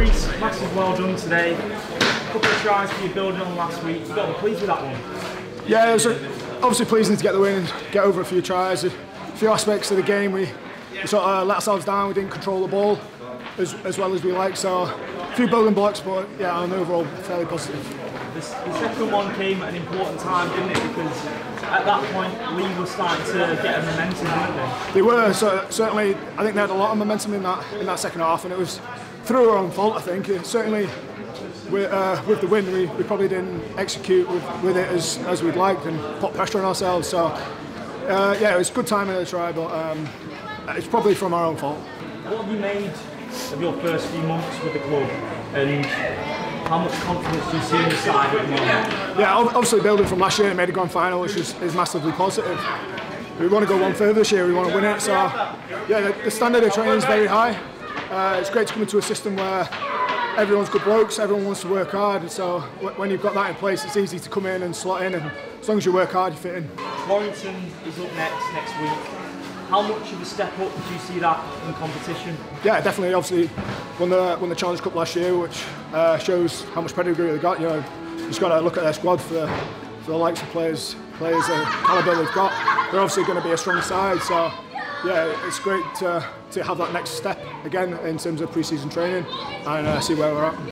Rhys, massive well done today. A couple of tries for you building on last week. You got to be pleased with that one. Yeah, it was obviously pleasing to get the win and get over a few tries. A few aspects of the game we, we sort of let ourselves down. We didn't control the ball as, as well as we like. So a few building blocks, but yeah, on overall fairly positive. The, the second one came at an important time, didn't it? Because at that point, Leigh was starting to get a momentum, weren't they? They were so, certainly. I think they had a lot of momentum in that in that second half, and it was through our own fault. I think uh, certainly with, uh, with the win, we, we probably didn't execute with, with it as, as we'd liked and put pressure on ourselves. So uh, yeah, it was a good timing of the try, but um, it's probably from our own fault. What have you made of your first few months with the club, and how much confidence do you see in the side at the moment? Yeah, obviously building from last year and made a grand final, which is, is massively positive. We want to go one further this year. We want to win it. So yeah, the, the standard of training is very high. Uh, it's great to come into a system where everyone's good blokes, everyone wants to work hard. So when you've got that in place, it's easy to come in and slot in, and as long as you work hard, you fit in. Warrington is up next next week. How much of a step up do you see that in competition? Yeah, definitely. Obviously, won the won the Challenge Cup last year, which uh, shows how much pedigree they've got. You know, just got to look at their squad for, for the likes of players players the calibre they've got. They're obviously going to be a strong side, so yeah, it's great to, to have that next step again in terms of pre-season training and uh, see where we're at.